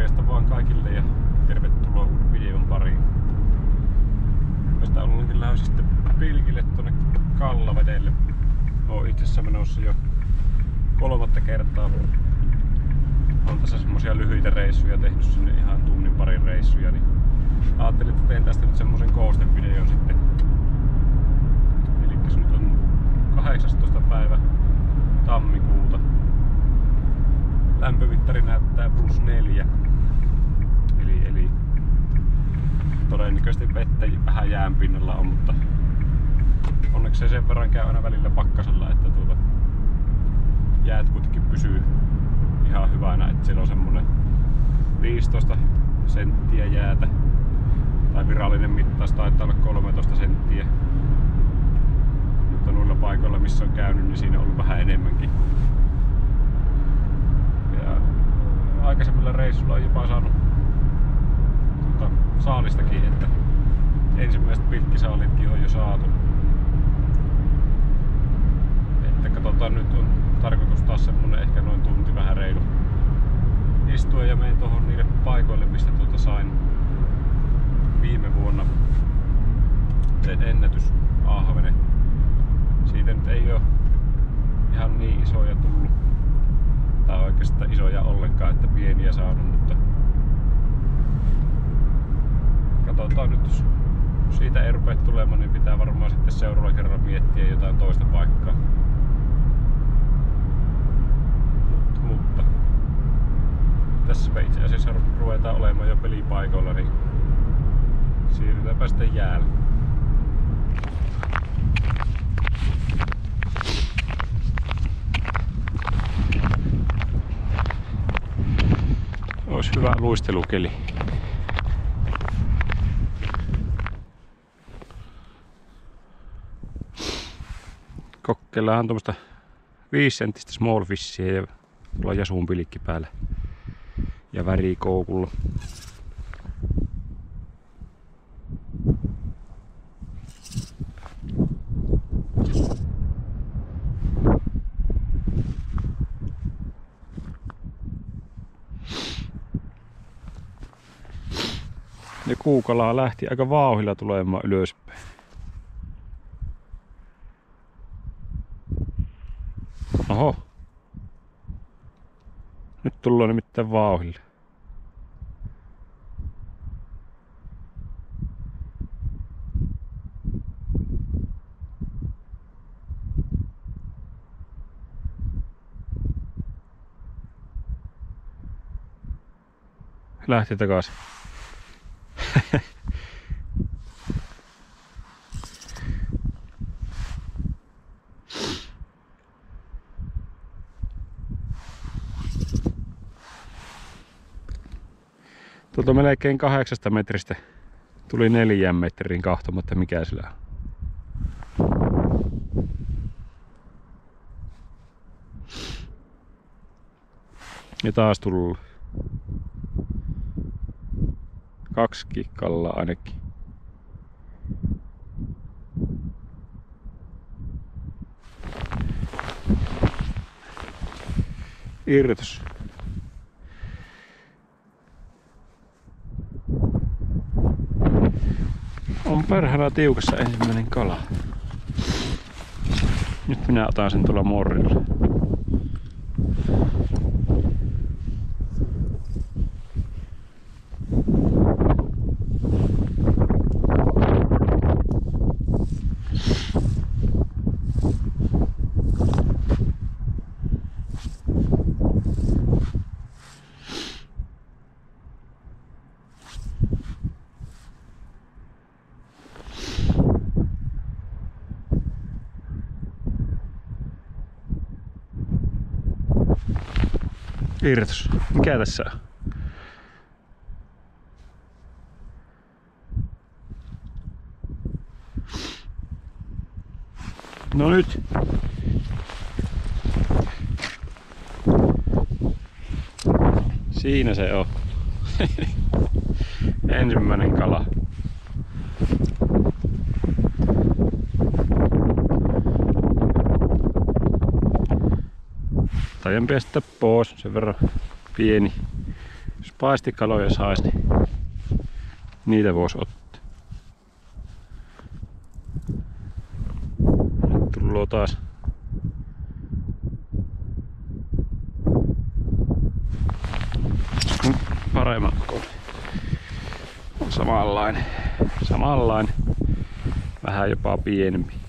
Morjesta vaan kaikille ja tervetuloa uuden videon pariin. Tästä ollaankin lähdössä sitten pilkille tuonne Kallavedelle. Oon itse asiassa menossa jo kolmatta kertaa. On tässä semmosia lyhyitä reissuja tehnyt sinne ihan tunnin parin reissuja, niin ajattelin, että teen tästä nyt semmosen koostevideon sitten. Eli nyt on 18. päivä tammikuuta lämpömittari näyttää plus neljä. Eli, eli todennäköisesti vettä vähän jään pinnalla on, mutta onneksi se sen verran käy aina välillä pakkasella, että tuota, jäät kuitenkin pysyy ihan hyvänä, että siellä on semmonen 15 senttiä jäätä. Tai virallinen mittaus taitaa olla 13 senttiä. Mutta noilla paikoilla missä on käynyt, niin siinä on ollut vähän enemmänkin. Reissuilla on jopa saanut tuota, saalistakin, että ensimmäiset pilkkisaalitkin on jo saatu. Että katsotaan nyt on tarkoitus taas semmonen ehkä noin tunti vähän reilu istua ja menen tuohon niille paikoille, mistä tuota sain viime vuonna sen ennätys ahvene. Siitä nyt ei ole ihan niin isoja tullut oikeastaan isoja ollenkaan, että pieniä saanut, mutta katsotaan nyt, jos siitä ei rupea tulemaan, niin pitää varmaan sitten seuraavalla kerralla miettiä jotain toista paikkaa. Mutta, mutta tässä itse asiassa ruvetaan olemaan jo pelipaikoilla, niin siirrytäänpä sitten jäälle. Olisi hyvä luistelukeli. Kokkeillaan tuommoista 5 senttistä small fishia ja tuolla jasuun pilikki päällä ja värikoukulla. Ja kuukalaa lähti aika vauhilla tulemaan ylöspäin. Oho. Nyt tullaan nimittäin vauhille. Lähti takaisin. Tuolta melkein kahdeksasta metristä tuli neljän metrin kahtomatta mikä sillä on. Ja taas tullut. Kaksi kikkalla ainakin. Irtos. On perhana tiukassa ensimmäinen kala. Nyt minä otan sen tuolla morrilla. Irtos. Mikä tässä on? No nyt. Siinä se on. Ensimmäinen kala. Taidan päästä pois, sen verran pieni Jos paistikaloja saisi, niin niitä voisi ottaa. Nyt tullaan taas paremman kokoinen. Samanlainen. Samanlainen. Vähän jopa pienempi.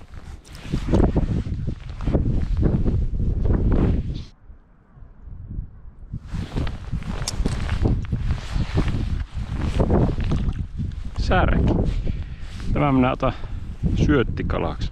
Särki. Tämä minä otan syöttikalaksi.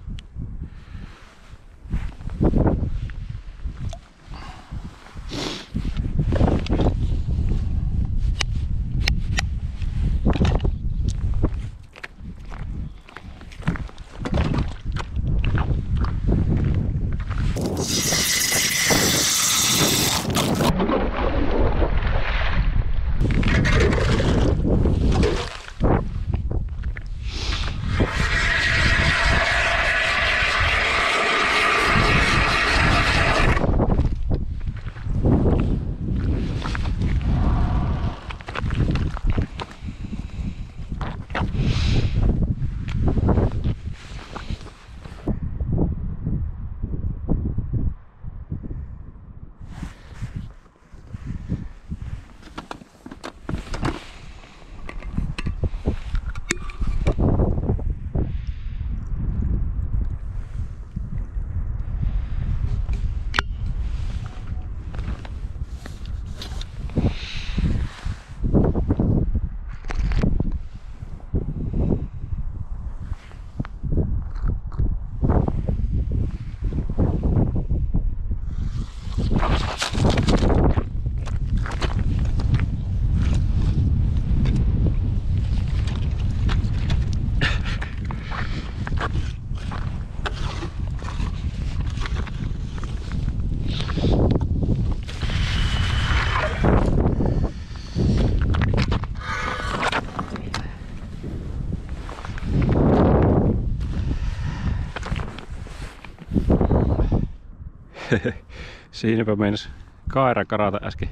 Siinäpä meinas kaira karata äsken.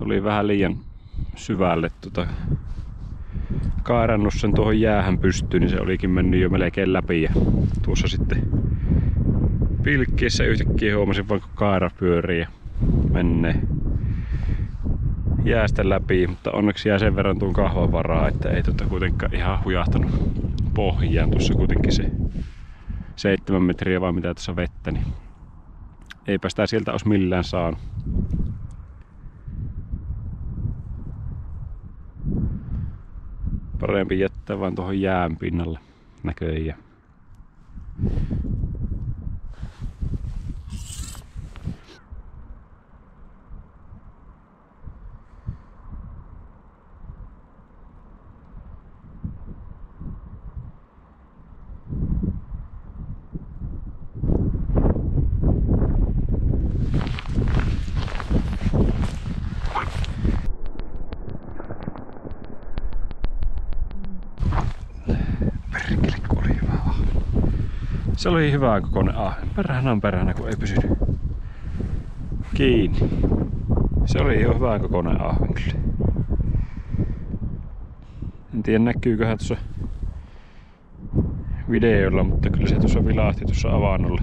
Oli vähän liian syvälle tota, kairannut sen tuohon jäähän pystyyn, niin se olikin mennyt jo melkein läpi. Ja tuossa sitten pilkkiessä yhtäkkiä huomasin vaikka kaira pyörii ja menee jäästä läpi, mutta onneksi jää sen verran tuon kahvan varaa, että ei tota kuitenkaan ihan hujahtanut pohjaan. Tuossa kuitenkin se seitsemän metriä vai mitä tässä vettä, niin eipä sitä sieltä olisi millään saanut. Parempi jättää vaan tuohon jään pinnalle näköjään. Se oli hyvä kokoinen. Perhana on perhana, kun ei pysynyt kiinni. Se oli jo hyvä kokoinen ahven kyllä. En tiedä näkyyköhän tuossa videolla, mutta kyllä se tuossa vilahti tuossa avannolla.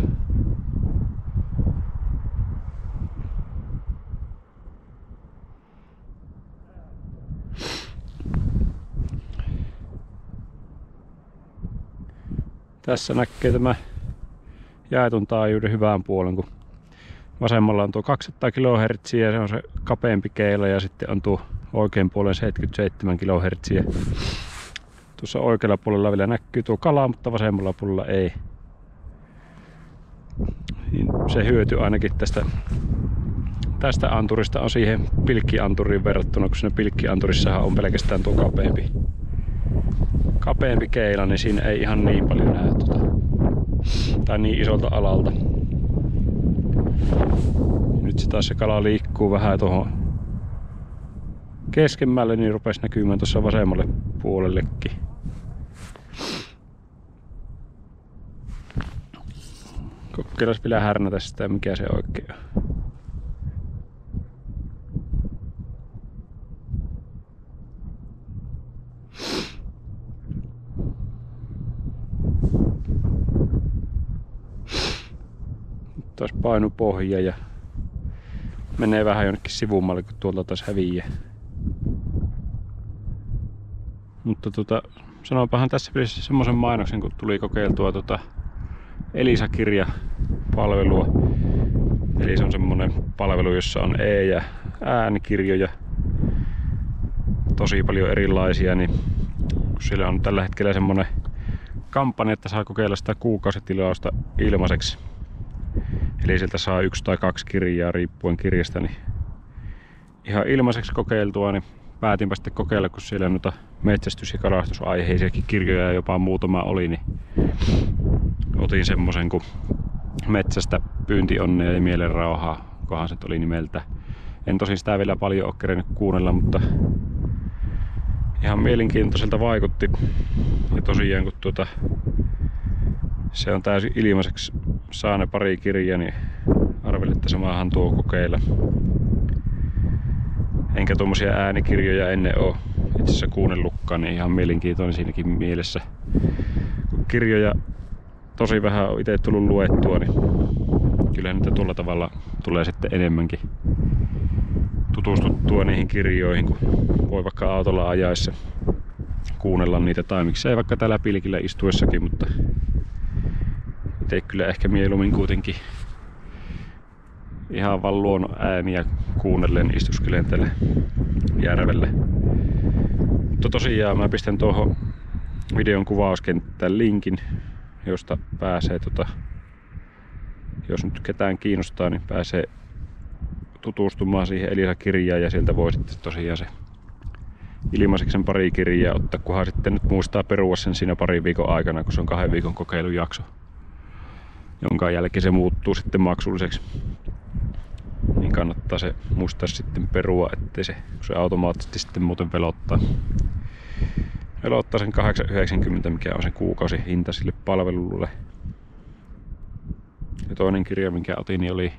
Tässä näkee tämä jaetun taajuuden hyvään puolen, kun vasemmalla on tuo 200 kHz ja se on se kapeampi keila ja sitten on tuo oikein puolen 77 kHz. Tuossa oikealla puolella vielä näkyy tuo kala, mutta vasemmalla puolella ei. Niin se hyöty ainakin tästä, tästä anturista on siihen pilkkianturiin verrattuna, kun siinä pilkkianturissahan on pelkästään tuo kapeampi kapeampi keila, niin siinä ei ihan niin paljon näy tuota, tai niin isolta alalta. Nyt se taas se kala liikkuu vähän tuohon keskemmälle, niin rupesi näkymään tuossa vasemmalle puolellekin. Kokeilas vielä härnätä sitä, mikä se oikein on. Taas painupohja ja menee vähän jonnekin sivummalle, kun tuolta taas häviää. Mutta tota, sanopahan tässä pelissä semmoisen mainoksen, kun tuli kokeiltua tota Elisa-kirja palvelua. Eli se on semmonen palvelu, jossa on e- ja äänikirjoja. Tosi paljon erilaisia, niin kun siellä on tällä hetkellä semmonen kampanja, että saa kokeilla sitä kuukausitilausta ilmaiseksi. Eli sieltä saa yksi tai kaksi kirjaa riippuen kirjasta, niin ihan ilmaiseksi kokeiltua, niin päätinpä sitten kokeilla, kun siellä noita metsästys- ja kalastusaiheisiakin kirjoja jopa muutama oli, niin otin semmosen kuin Metsästä pyyntionnea ja mielenrauhaa, kohan se oli nimeltä. En tosin sitä vielä paljon ole kerennyt kuunnella, mutta ihan mielenkiintoiselta vaikutti. Ja tosiaan kun tuota, se on täysin ilmaiseksi saa ne pari kirjaa, niin arvelin, että samahan tuo kokeilla. Enkä tuommoisia äänikirjoja ennen oo itse asiassa kuunnellutkaan, niin ihan mielenkiintoinen siinäkin mielessä. Kun kirjoja tosi vähän on itse tullut luettua, niin kyllä niitä tuolla tavalla tulee sitten enemmänkin tutustuttua niihin kirjoihin, kun voi vaikka autolla ajaessa kuunnella niitä tai miksei vaikka täällä pilkillä istuessakin, mutta itse kyllä ehkä mieluummin kuitenkin ihan vaan luonnon ääniä kuunnellen istuskelen tälle järvelle. Mutta tosiaan mä pistän tuohon videon kuvauskenttään linkin, josta pääsee tota, jos nyt ketään kiinnostaa, niin pääsee tutustumaan siihen Elisa-kirjaan ja sieltä voi sitten tosiaan se ilmaiseksi sen pari kirjaa ottaa, kunhan sitten nyt muistaa perua sen siinä pari viikon aikana, kun se on kahden viikon kokeilujakso, jonka jälkeen se muuttuu sitten maksulliseksi. Niin kannattaa se muistaa sitten perua, ettei se, se automaattisesti sitten muuten velottaa. Velottaa sen 8,90, mikä on sen kuukausi hinta sille palvelulle. Ja toinen kirja, minkä otin, niin oli,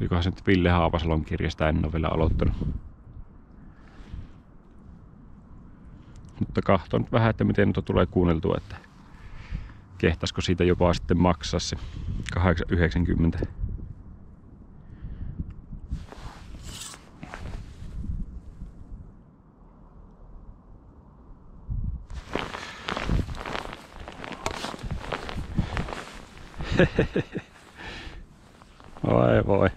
olikohan se nyt Ville Haapasalon kirjasta, en ole vielä aloittanut. Mutta kahton nyt vähän, että miten nyt tulee kuunneltua, että kehtaisiko siitä jopa sitten maksaa se 8,90. Voi voi.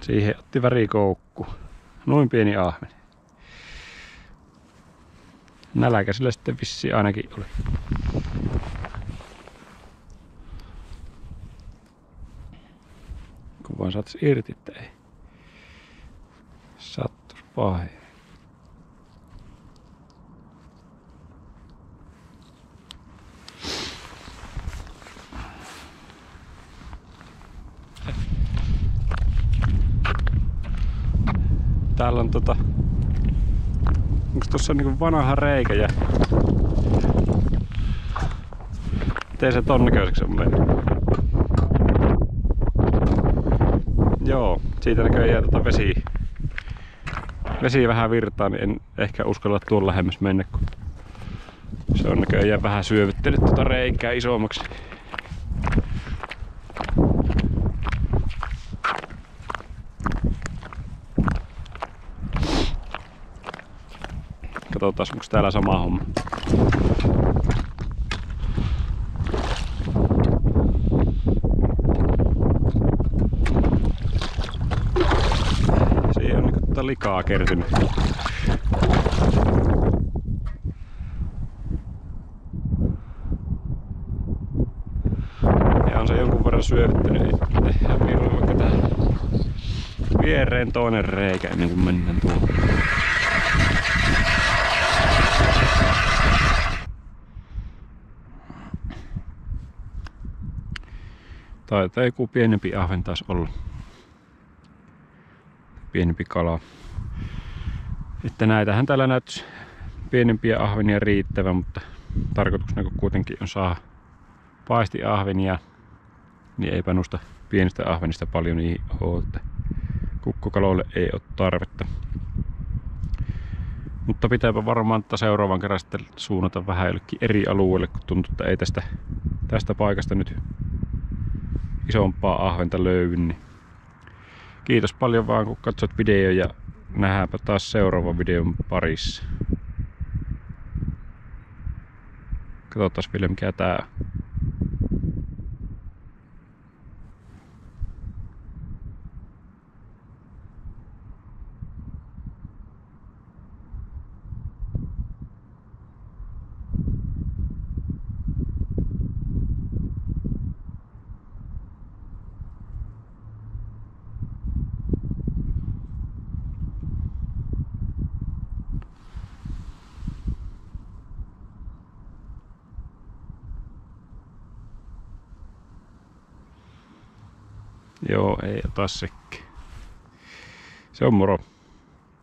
Siihen otti värikoukku. Noin pieni ahven. Näläkä sillä sitten vissi ainakin oli. Kun vaan saatais irti, että ei. Sattus pahin. täällä on tota... Onks tossa niinku vanha reikä ja... Miten se ton näköiseksi on mennyt? Joo, siitä näköjään tota vesi... Vesi vähän virtaa, niin en ehkä uskalla tuolla lähemmäs mennä, kun se on näköjään vähän syövyttänyt tota reikää isommaksi. Katsotaan, onko täällä sama homma. Siihen on niinku tota likaa kertynyt. Ja on se jonkun verran syövyttänyt. Tehdään mieluummin vaikka tähän viereen toinen reikä ennen kuin mennään tuohon. Taitaa joku pienempi ahven taas olla. Pienempi kala. Että näitähän täällä näyttäisi pienempiä ahvenia riittävän, mutta tarkoituksena kuitenkin on saa paistiahvenia, niin eipä noista pienistä ahvenista paljon niihin ole, että kukkokaloille ei ole tarvetta. Mutta pitääpä varmaan että seuraavan kerran sitten suunnata vähän jollekin eri alueelle, kun tuntuu, että ei tästä, tästä paikasta nyt isompaa ahventa löydy, niin kiitos paljon vaan kun katsot video ja nähdäänpä taas seuraavan videon parissa. Katsotaan vielä mikä tää on. Joo, ei ota sekki. Se on moro.